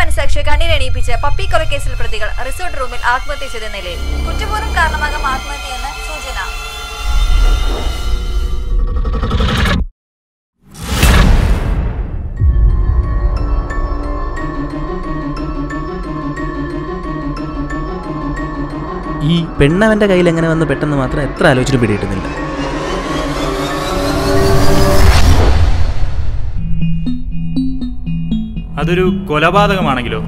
മനസാക്ഷി കണ്ണീരണിയിപ്പിച്ച് പപ്പി കൊലക്കേസിൽ പ്രതികൾ റിസോർട്ട് റൂമിൽ ആത്മഹത്യ ചെയ്ത നിലയിൽ കുറ്റബോധം കാരണമാകാം ആത്മഹത്യയെന്ന് സൂചന. ഈ പെണ്ണവന്റെ കയ്യിൽ എങ്ങനെ വന്ന് പെട്ടെന്ന് മാത്രം എത്ര ആലോചിച്ചിട്ട് പിടികിട്ടുന്നില്ല. അതൊരു കൊലപാതകമാണെങ്കിലോ?